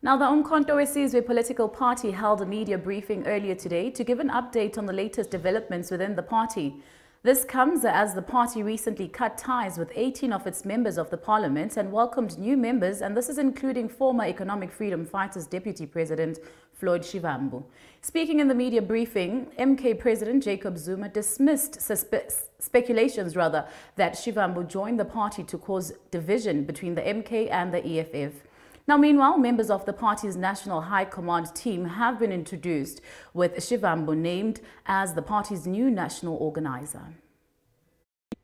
Now, the Umkhonto Wesizwe political party held a media briefing earlier today to give an update on the latest developments within the party. This comes as the party recently cut ties with 18 of its members of the parliament and welcomed new members, and this is including former Economic Freedom Fighters Deputy President Floyd Shivambu. Speaking in the media briefing, MK President Jacob Zuma dismissed speculations rather that Shivambu joined the party to cause division between the MK and the EFF. Now, meanwhile, members of the party's National High Command team have been introduced, with Shivambu named as the party's new national organizer.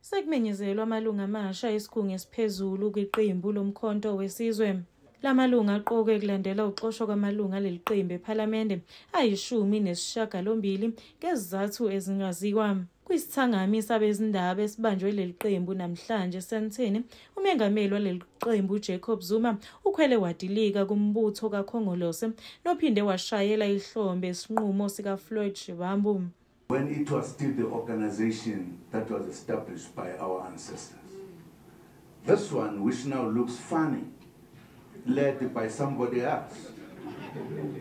sekumenyezelwa amalunga amasha esikhungo esiphezulu kwiqembu lomkhonto wesizwe lamalunga aqoke kulandela uxoshwa kwamalunga aleli qembu ephalamende ayishumi nesishiyagalombili ngezizathu ezingaziwa kwisithangami sabezindaba esibanjwe leli qembu namhlanje esentheni umengameli waleli qembu ujacob zuma ukhwele wadilika kumbutho kakhongolose nophinde washayela ihlombe isinqumo sikafloyd shivambu when it was still the organization that was established by our ancestors. This one, which now looks funny, led by somebody else.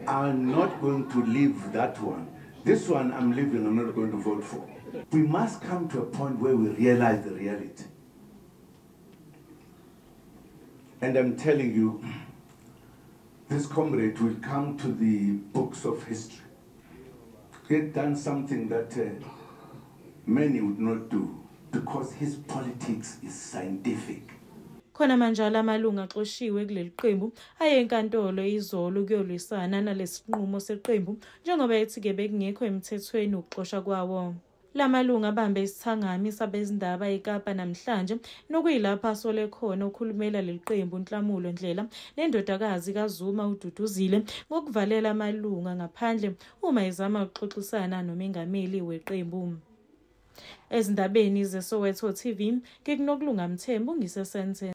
I'm not going to leave that one. This one I'm leaving, I'm not going to vote for. We must come to a point where we realize the reality. And I'm telling you, this comrade will come to the books of history. He had done something that uh, many would not do because his politics is scientific. Khona manjalo amalunga axoshiwe kuleli qembu aye enkantolo izolo kuyolwisana nalesinqumo seqembu njengoba ethi-ke bekungekho emthethweni ukuxoshwa kwawo. La malunga abambe isithangami sabezindaba ekapa namhlanje nokuyilapho asole khona ukhulumela leli qembu unhlamulo ndlela nendodakazi kazuma ududuzile ngokuvalela amalunga ngaphandle uma ezama ukuxoxisana nomengameli weqembu. Ezindabeni zesoweto tv ngikunokulunga mthembu ngisesenthe